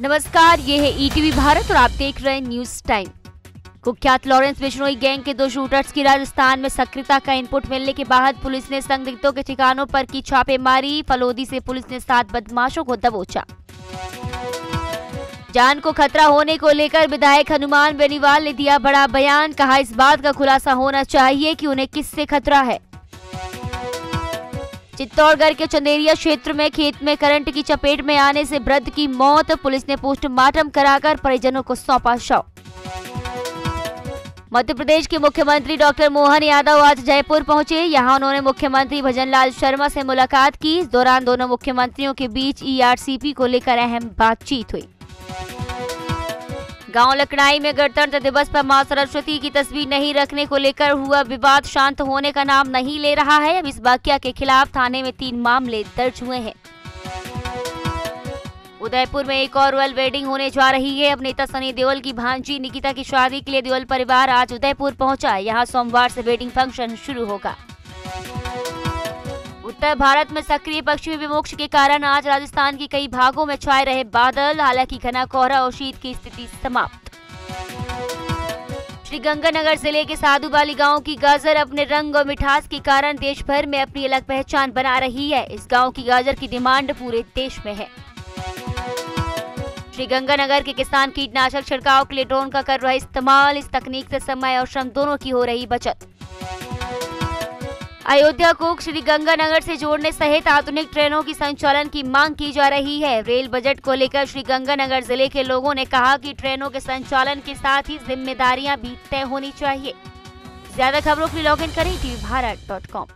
नमस्कार, ये है ईटीवी भारत और आप देख रहे हैं न्यूज़ टाइम कुख्यात लॉरेंस बिश्नोई गैंग के दो शूटर्स की राजस्थान में सक्रियता का इनपुट मिलने के बाद पुलिस ने संदिग्धों के ठिकानों पर की छापेमारी फलोदी से पुलिस ने सात बदमाशों को दबोचा। जान को खतरा होने को लेकर विधायक हनुमान बेनीवाल ने दिया बड़ा बयान। कहा, इस बात का खुलासा होना चाहिए कि उन्हें किससे खतरा है? चित्तौड़गढ़ के चंदेरिया क्षेत्र में खेत में करंट की चपेट में आने से वृद्ध की मौत, पुलिस ने पोस्टमार्टम कराकर परिजनों को सौंपा शव। मध्य प्रदेश के मुख्यमंत्री डॉक्टर मोहन यादव आज जयपुर पहुँचे। यहाँ उन्होंने मुख्यमंत्री भजनलाल शर्मा से मुलाकात की। इस दौरान दोनों मुख्यमंत्रियों के बीच ईआरसीपी को लेकर अहम बातचीत हुई। गाँव लकड़ाई में गणतंत्र दिवस पर माँ सरस्वती की तस्वीर नहीं रखने को लेकर हुआ विवाद शांत होने का नाम नहीं ले रहा है। अब इस वाक्या के खिलाफ थाने में तीन मामले दर्ज हुए हैं। उदयपुर में एक और रॉयल वेडिंग होने जा रही है। अब नेता सनी देओल की भांजी निकिता की शादी के लिए देओल परिवार आज उदयपुर पहुँचा। यहाँ सोमवार से वेडिंग फ़ंक्शन शुरू होगा। उत्तर भारत में सक्रिय पश्चिमी विमोक्ष के कारण आज राजस्थान के कई भागों में छाए रहे बादल, हालाँकि घना कोहरा और शीत की स्थिति समाप्त। श्रीगंगानगर ज़िले के साधुबाली गाँव की गाजर अपने रंग और मिठास के कारण देश भर में अपनी अलग पहचान बना रही है। इस गाँव की गाजर की डिमांड पूरे देश में है। श्रीगंगानगर के किसान कीटनाशक छिड़काव के लिए ड्रोन का कर रहे इस्तेमाल, इस तकनीक से समय और श्रम दोनों की हो रही बचत। अयोध्या को श्री गंगानगर से जोड़ने सहित आधुनिक ट्रेनों की संचालन की मांग की जा रही है। रेल बजट को लेकर श्री गंगानगर ज़िले के लोगों ने कहा कि ट्रेनों के संचालन के साथ ही जिम्मेदारियाँ भी तय होनी चाहिए। ज़्यादा खबरों के लिए लॉग इन करें टीवी भारत डॉट कॉम